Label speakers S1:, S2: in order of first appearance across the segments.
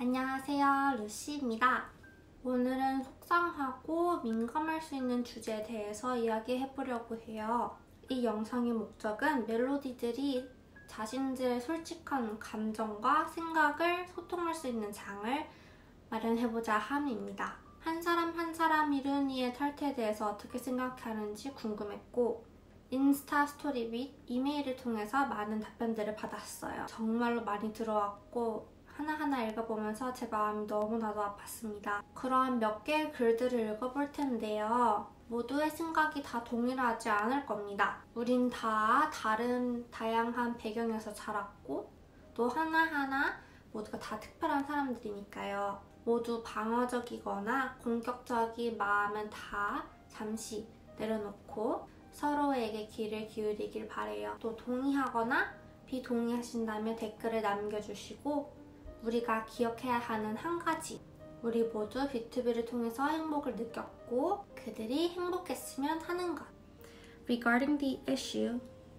S1: 안녕하세요 루시입니다. 오늘은 속상하고 민감할 수 있는 주제에 대해서 이야기해 보려고 해요. 이 영상의 목적은 멜로디들이 자신들의 솔직한 감정과 생각을 소통할 수 있는 장을 마련해보자 함입니다. 한 사람 한 사람 이른이의 탈퇴에 대해서 어떻게 생각하는지 궁금했고 인스타 스토리 및 이메일을 통해서 많은 답변들을 받았어요. 정말로 많이 들어왔고 하나하나 읽어보면서 제 마음이 너무나도 아팠습니다. 그러한 몇 개의 글들을 읽어볼 텐데요. 모두의 생각이 다 동일하지 않을 겁니다. 우린 다 다른 다양한 배경에서 자랐고 또 하나하나 모두가 다 특별한 사람들이니까요. 모두 방어적이거나 공격적인 마음은 다 잠시 내려놓고 서로에게 귀를 기울이길 바래요. 또 동의하거나 비동의하신다면 댓글을 남겨주시고 우리가 기억해야 하는 한 가지 우리 모두 BTOB를 통해서 행복을 느꼈고 그들이 행복했으면 하는 것 Regarding the issue,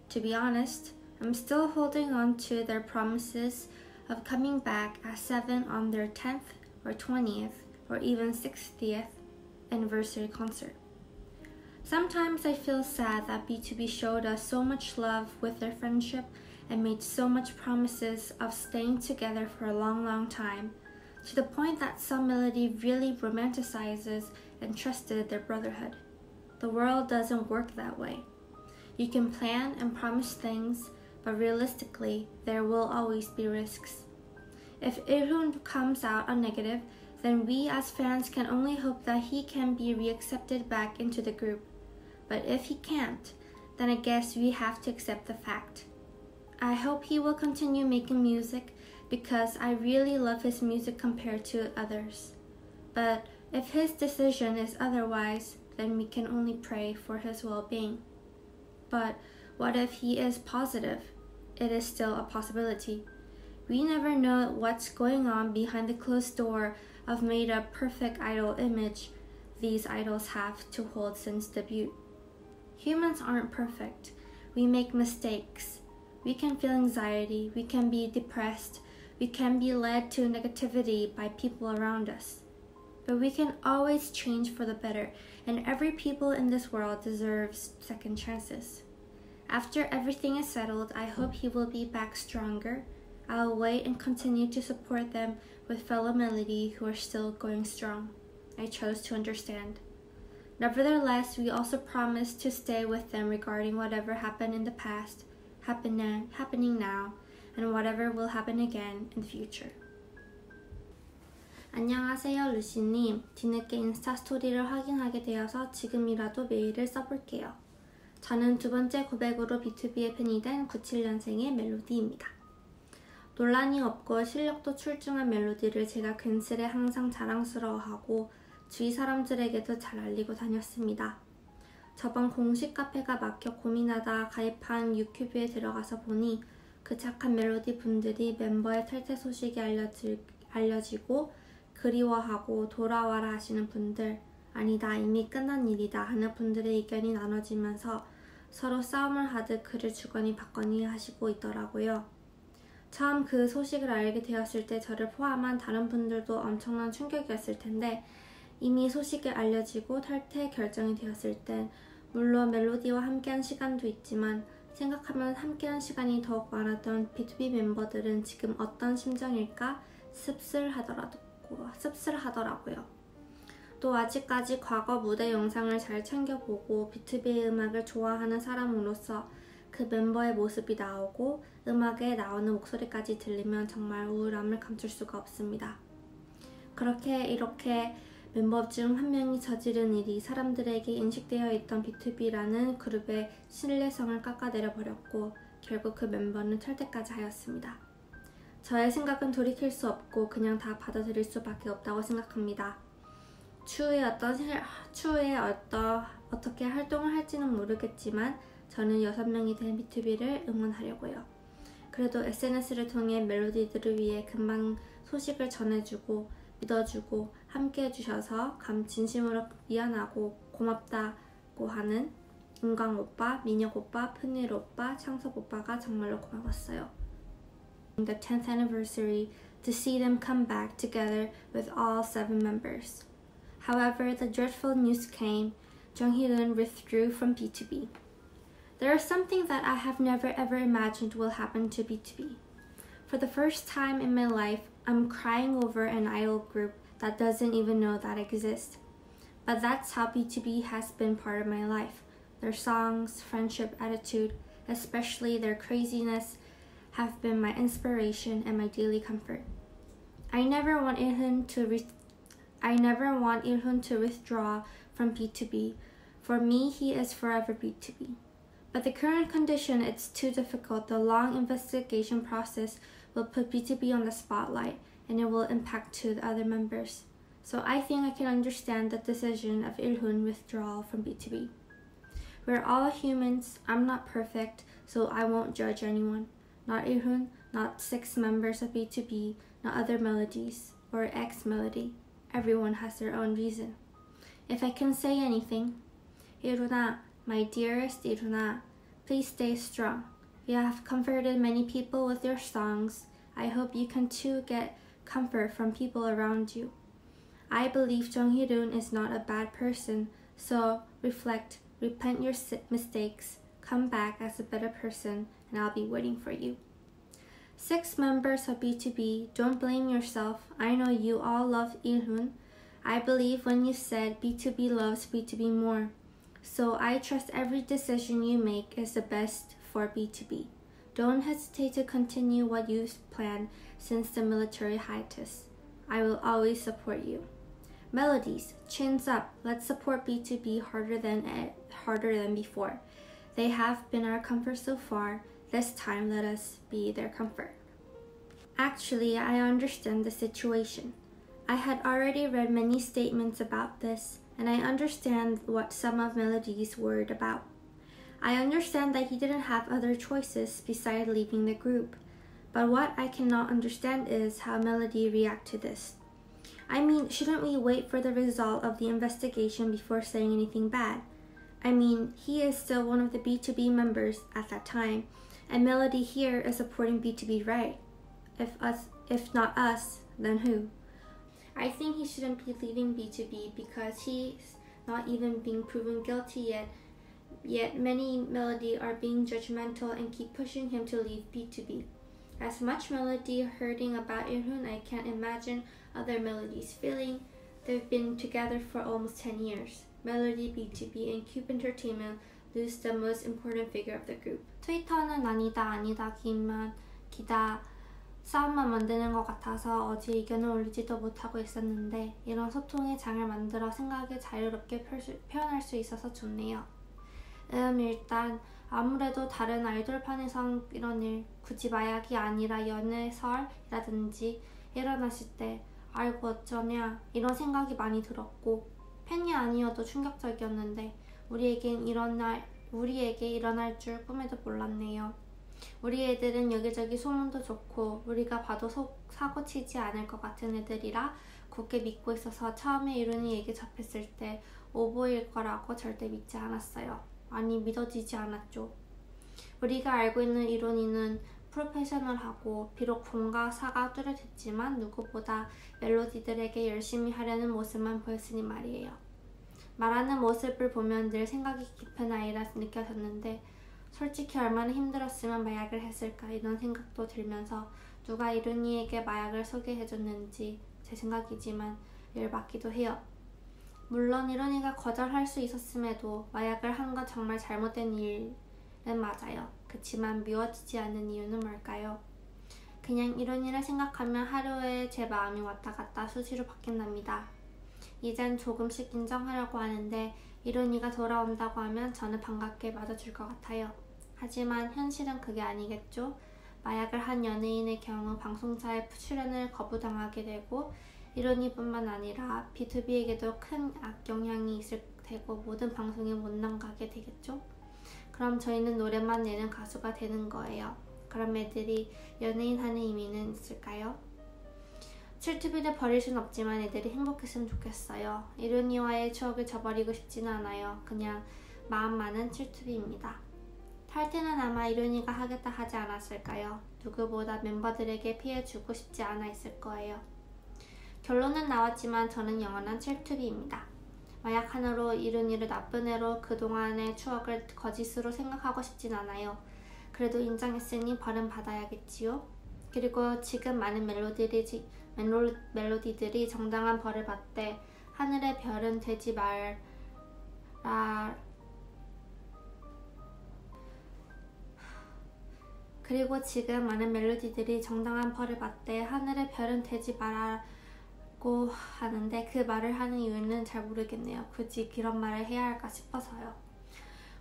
S1: to be honest, I'm still holding on to their promises of coming back at 7 on their 10th or 20th or even 60th anniversary concert. Sometimes I feel sad that B2B showed us so much love with their friendship and made so much promises of staying together for a long, long time, to the point that some melody really romanticizes and trusted their brotherhood. The world doesn't work that way. You can plan and promise things, but realistically, there will always be risks. If Ilhun comes out a negative, then we as fans can only hope that he can be reaccepted back into the group. But if he can't, then I guess we have to accept the fact. I hope he will continue making music because I really love his music compared to others. But if his decision is otherwise, then we can only pray for his well being. But what if he is positive? It is still a possibility. We never know what's going on behind the closed door of made up perfect idol image these idols have to hold since debut. Humans aren't perfect. We make mistakes. We can feel anxiety. We can be depressed. We can be led to negativity by people around us. But we can always change for the better, and every people in this world deserves second chances. After everything is settled, I hope he will be back stronger. I'll wait and continue to support them with fellow Melody who are still going strong. I chose to understand. Nevertheless, we also promised to stay with them regarding whatever happened in the past, happen now, happening now, and whatever will happen again in the future. 안녕하세요, 루시님. 뒤늦게 인스타 스토리를 확인하게 되어서 지금이라도 메일을 써볼게요. 저는 두 번째 고백으로 B2B의 팬이 된 97년생의 멜로디입니다. 논란이 없고 실력도 출중한 멜로디를 제가 괜스레 항상 자랑스러워하고 주위 사람들에게도 잘 알리고 다녔습니다. 저번 공식 카페가 막혀 고민하다 가입한 유튜브에 들어가서 보니 그 착한 멜로디 분들이 멤버의 탈퇴 소식이 알려지, 알려지고 그리워하고 돌아와라 하시는 분들 아니다 이미 끝난 일이다 하는 분들의 의견이 나눠지면서 서로 싸움을 하듯 글을 주거니 받거니 하시고 있더라고요. 처음 그 소식을 알게 되었을 때 저를 포함한 다른 분들도 엄청난 충격이었을 텐데 이미 소식이 알려지고 탈퇴 결정이 되었을 땐 물론 멜로디와 함께한 시간도 있지만 생각하면 함께한 시간이 더욱 많았던 B2B 멤버들은 지금 어떤 심정일까 씁쓸하더라도 씁쓸하더라고요. 또 아직까지 과거 무대 영상을 잘 챙겨보고 B2B의 음악을 좋아하는 사람으로서 그 멤버의 모습이 나오고 음악에 나오는 목소리까지 들리면 정말 우울함을 감출 수가 없습니다. 그렇게 이렇게 멤버 중 한 명이 저지른 일이 사람들에게 인식되어 있던 B2B라는 그룹의 신뢰성을 깎아내려 버렸고 결국 그 멤버는 철퇴까지 하였습니다. 저의 생각은 돌이킬 수 없고 그냥 다 받아들일 수밖에 없다고 생각합니다. 추후에 어떤 추후에 어떠, 어떻게 활동을 할지는 모르겠지만 저는 6명이 된 B2B를 응원하려고요. 그래도 SNS를 통해 멜로디들을 위해 금방 소식을 전해주고 믿어주고 함께 해주셔서 진심으로 미안하고 고맙다고 하는 은광 오빠, 민혁 오빠, 프니엘 오빠, 창섭 오빠가 정말로 고마웠어요. The 10th anniversary to see them come back together with all seven members. However, the dreadful news came. Jung Ilhun withdrew from BTOB. There is something that I have never ever imagined will happen to BTOB. For the first time in my life, I'm crying over an idol group that doesn't even know that exists. But that's how BTOB has been part of my life. Their songs, friendship, attitude, especially their craziness, have been my inspiration and my daily comfort. I never want Ilhun to re- I never want Ilhun to withdraw from BTOB. For me, he is forever BTOB. But the current condition, it's too difficult. The long investigation process will put BTOB on the spotlight and it will impact to the other members. So I think I can understand the decision of Ilhun withdrawal from BTOB. We're all humans. I'm not perfect, so I won't judge anyone. Not Ilhun, not six members of BTOB, not other melodies, or X melody. Everyone has their own reason. If I can say anything, Iruna, my dearest Iruna, please stay strong. You have comforted many people with your songs. I hope you can too get comfort from people around you. I believe Jung Ilhun is not a bad person, so reflect, repent your mistakes, come back as a better person, and I'll be waiting for you. Six members of BTOB, don't blame yourself. I know you all love Ilhun. I believe when you said BTOB loves BTOB more. So I trust every decision you make is the best for BTOB. Don't hesitate to continue what you've planned since the military hiatus. I will always support you. Melodies, chins up. Let's support BTOB harder than eh, harder than before. They have been our comfort so far. This time, let us be their comfort. Actually, I understand the situation. I had already read many statements about this, and I understand what some of Melody's worried about. I understand that he didn't have other choices beside leaving the group, but what I cannot understand is how Melody react to this. I mean, shouldn't we wait for the result of the investigation before saying anything bad? I mean, he is still one of the BTOB members at that time, and Melody here is supporting BTOB right. If us if not us, then who? I think he shouldn't be leaving BTOB because he's not even being proven guilty yet yet many melody are being judgmental and keep pushing him to leave BTOB. As much melody hurting about Ilhun, I can't imagine other melodies feeling. They've been together for almost 10 years. Melody, BTOB, and Cube Entertainment lose the most important figure of the group. 트위터는 아니다 아니다 기만 기다 싸움만 만드는 것 같아서 어제 의견을 올리지도 못하고 있었는데 이런 소통의 장을 만들어 생각을 자유롭게 표현할 수 있어서 좋네요. 음 일단 아무래도 다른 아이돌판에선 이런 일 굳이 마약이 아니라 연애설이라든지 일어났을 때 아이고 어쩌냐 이런 생각이 많이 들었고 팬이 아니어도 충격적이었는데 우리에겐 이런 날 우리에게 일어날 줄 꿈에도 몰랐네요. 우리 애들은 여기저기 소문도 좋고 우리가 봐도 속, 사고 치지 않을 것 같은 애들이라 굳게 믿고 있어서 처음에 이룬이에게 접했을 때 오보일 거라고 절대 믿지 않았어요. 아니 믿어지지 않았죠. 우리가 알고 있는 이론이는 프로페셔널하고 비록 공과 사가 뚜렷했지만 누구보다 멜로디들에게 열심히 하려는 모습만 보였으니 말이에요. 말하는 모습을 보면 늘 생각이 깊은 아이라 느껴졌는데 솔직히 얼마나 힘들었으면 마약을 했을까 이런 생각도 들면서 누가 이룬이에게 마약을 소개해줬는지 제 생각이지만 열받기도 해요. 물론 이런이가 거절할 수 있었음에도 마약을 한 건 정말 잘못된 일은 맞아요. 그치만 미워지지 않는 이유는 뭘까요? 그냥 이런이를 생각하면 하루에 제 마음이 왔다 갔다 수시로 바뀐답니다. 이젠 조금씩 인정하려고 하는데 이런이가 돌아온다고 하면 저는 반갑게 맞아줄 것 같아요. 하지만 현실은 그게 아니겠죠? 마약을 한 연예인의 경우 방송사의 출연을 거부당하게 되고 이런이뿐만 아니라 B2B에게도 큰 악영향이 있을 테고 모든 방송에 못 나가게 되겠죠? 그럼 저희는 노래만 내는 가수가 되는 거예요. 그럼 애들이 연예인 하는 의미는 있을까요? 칠투비를 버릴 순 없지만 애들이 행복했으면 좋겠어요. 이룬이와의 추억을 저버리고 싶지는 않아요. 그냥 마음 많은 칠투비입니다. 탈퇴는 아마 이룬이가 하겠다 하지 않았을까요? 누구보다 멤버들에게 피해 주고 싶지 않아 있을 거예요. 결론은 나왔지만 저는 영원한 첼투비입니다. 마약 하나로 이른 일을 나쁜 애로 그동안의 추억을 거짓으로 생각하고 싶진 않아요. 그래도 인정했으니 벌은 받아야겠지요. 그리고 지금 많은 멜로디들이, 멜로, 멜로디들이 정당한 벌을 받되 하늘의 별은 되지 말라 그리고 지금 많은 멜로디들이 정당한 벌을 받되 하늘의 별은 되지 말라 고 하는데 그 말을 하는 이유는 잘 모르겠네요. 굳이 그런 말을 해야 할까 싶어서요.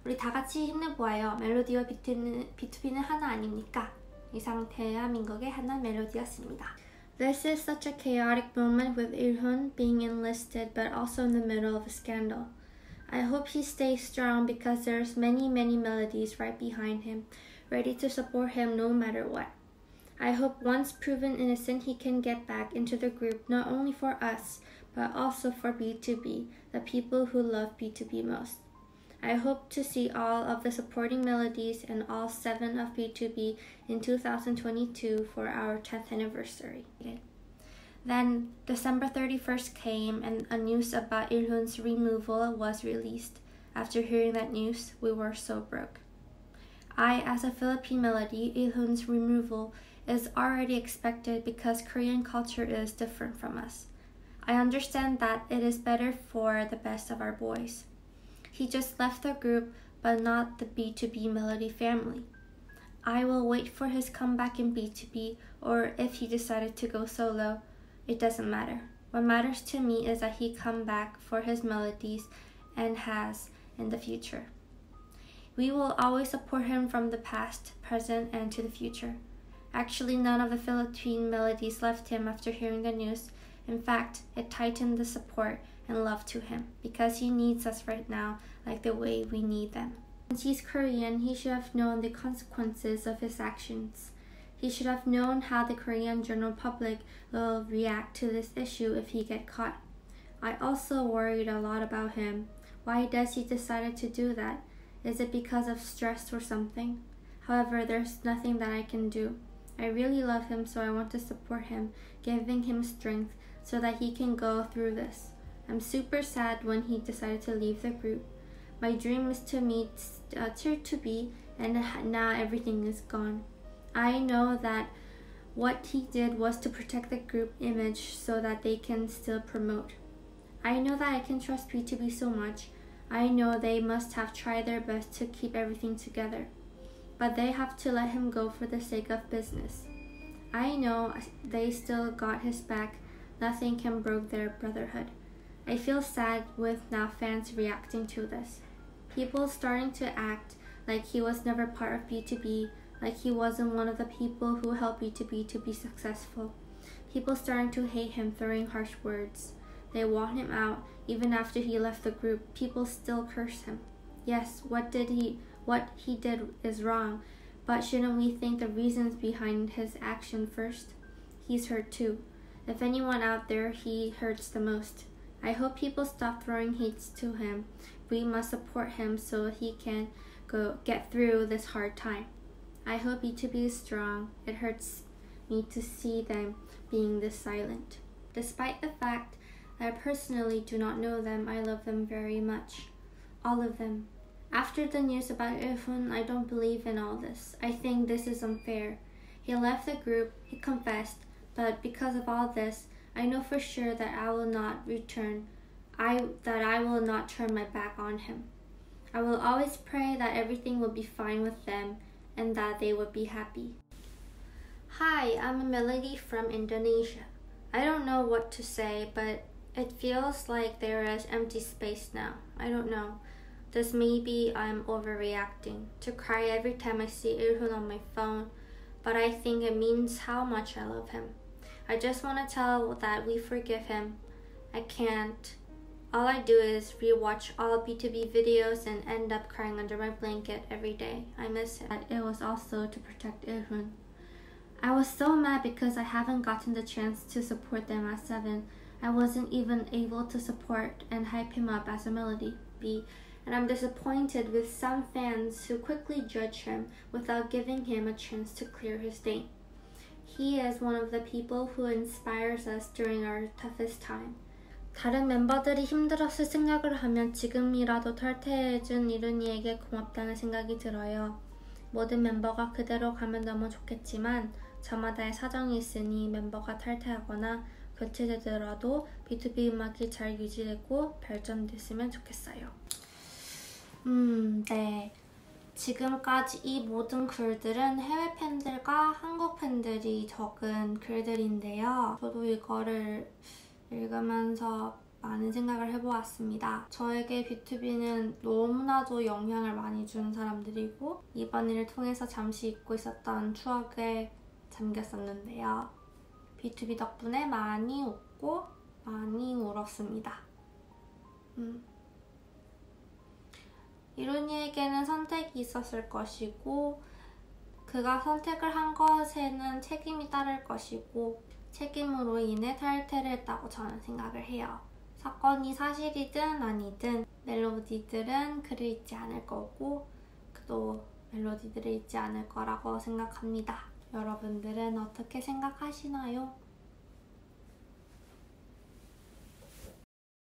S1: 우리 다 같이 힘내보아요. 멜로디와 비투비는, 비투비는 하나 아닙니까? 이상 대한민국의 하나 멜로디였습니다. This is such a chaotic moment with Ilhun being enlisted but also in the middle of a scandal. I hope he stays strong because there's many many melodies right behind him. ready to support him no matter what. I hope once proven innocent, he can get back into the group not only for us, but also for BTOB, the people who love BTOB most. I hope to see all of the supporting melodies and all seven of BTOB in 2022 for our 10th anniversary. Then December 31st came and a news about Ilhun's removal was released. After hearing that news, we were so broke. I, as a Philippine melody, Ilhun's removal is already expected because Korean culture is different from us. I understand that it is better for the best of our boys. He just left the group, but not the BTOB Melody family. I will wait for his comeback in BTOB, or if he decided to go solo, it doesn't matter. What matters to me is that he come back for his melodies and has in the future. We will always support him from the past, present, and to the future. Actually, none of the Philippine melodies left him after hearing the news. In fact, it tightened the support and love to him because he needs us right now like the way we need them. Since he's Korean, he should have known the consequences of his actions. He should have known how the Korean general public will react to this issue if he get caught. I also worried a lot about him. Why does he decided to do that? Is it because of stress or something? However, there's nothing that I can do. I really love him, so I want to support him, giving him strength so that he can go through this. I'm super sad when he decided to leave the group. My dream is to meet uh, to be, and now everything is gone. I know that what he did was to protect the group image so that they can still promote. I know that I can trust BTOB so much I know they must have tried their best to keep everything together, but they have to let him go for the sake of business. I know they still got his back. Nothing can break their brotherhood. I feel sad with now fans reacting to this. People starting to act like he was never part of BTOB, like he wasn't one of the people who helped BTOB to be successful. People starting to hate him, throwing harsh words. They want him out. Even after he left the group, people still curse him. Yes, what did he what he did is wrong, but shouldn't we think the reasons behind his action first? He's hurt too. If anyone out there, he hurts the most. I hope people stop throwing hates to him. We must support him so he can go get through this hard time. I hope BTOB is strong. It hurts me to see them being this silent. Despite the fact I personally do not know them. I love them very much. All of them. After the news about Irfan, I don't believe in all this. I think this is unfair. He left the group, he confessed, but because of all this, I know for sure that I will not return. I that I will not turn my back on him. I will always pray that everything will be fine with them and that they will be happy. Hi, I'm Melody from Indonesia. I don't know what to say, but it feels like there is empty space now. I don't know. This maybe I'm overreacting to cry every time I see Ilhun on my phone, but I think it means how much I love him. I just want to tell that we forgive him. I can't. All I do is rewatch all BTOB videos and end up crying under my blanket every day. I miss him. It was also to protect Ilhun. I was so mad because I haven't gotten the chance to support them at 7 I wasn't even able to support and hype him up as a melody B, and I'm disappointed with some fans who quickly judge him without giving him a chance to clear his name. He is one of the people who inspires us during our toughest time. 다른 멤버들이 힘들었을 생각을 하면 지금이라도 탈퇴해준 이른이에게 고맙다는 생각이 들어요. 모든 멤버가 그대로 가면 너무 좋겠지만 저마다의 사정이 있으니 멤버가 탈퇴하거나 교체되더라도 B2B 음악이 잘 유지되고 발전됐으면 좋겠어요. 음, 네. 지금까지 이 모든 글들은 해외 팬들과 한국 팬들이 적은 글들인데요. 저도 이거를 읽으면서 많은 생각을 해보았습니다. 저에게 B2B는 너무나도 영향을 많이 준 사람들이고 이번 일을 통해서 잠시 잊고 있었던 추억에 잠겼었는데요. B2B 덕분에 많이 웃고 많이 울었습니다. 음. 이룬이에게는 선택이 있었을 것이고 그가 선택을 한 것에는 책임이 따를 것이고 책임으로 인해 탈퇴를 했다고 저는 생각을 해요. 사건이 사실이든 아니든 멜로디들은 글을 잊지 않을 거고 또 멜로디들을 잊지 않을 거라고 생각합니다. 여러분들은 어떻게 생각하시나요?